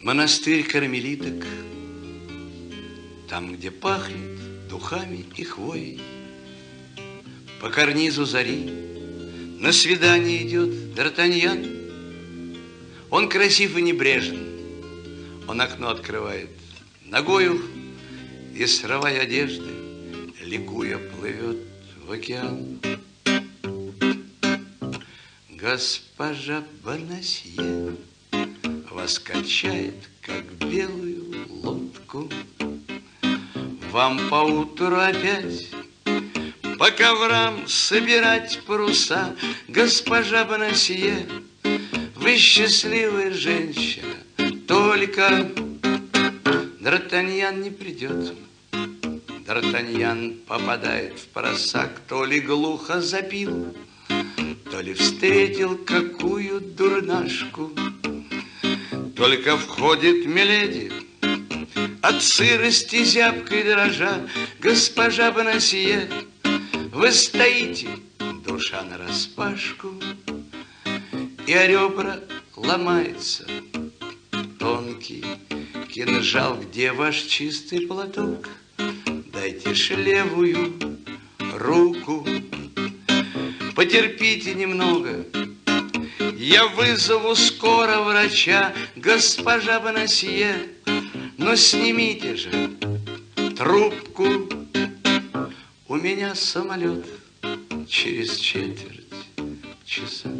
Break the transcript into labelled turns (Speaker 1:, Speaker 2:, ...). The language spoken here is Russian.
Speaker 1: Монастырь кармелиток, там, где пахнет духами и хвоей. По карнизу зари на свидание идет Д'Артаньян. Он красив и небрежен, он окно открывает ногою и, срывая одежды, ликуя плывет в океан. Госпожа Бонасье вас как белую лодку. Вам поутру опять по коврам собирать паруса, госпожа Бонасье, вы счастливая женщина, только Д'Артаньян не придет. Д'Артаньян попадает в просак, то ли глухо запил, то ли встретил какую дурнашку. Только входит Миледи, от сырости зябкой дрожа, госпожа Бонасье, вы стоите, душа нараспашку, и о ребра ломается. Тонкий кинжал, где ваш чистый платок? Дайте ж левую руку, потерпите немного, я вызову скоро врача, госпожа Бонасье, но снимите же трубку. У меня самолет через четверть часа.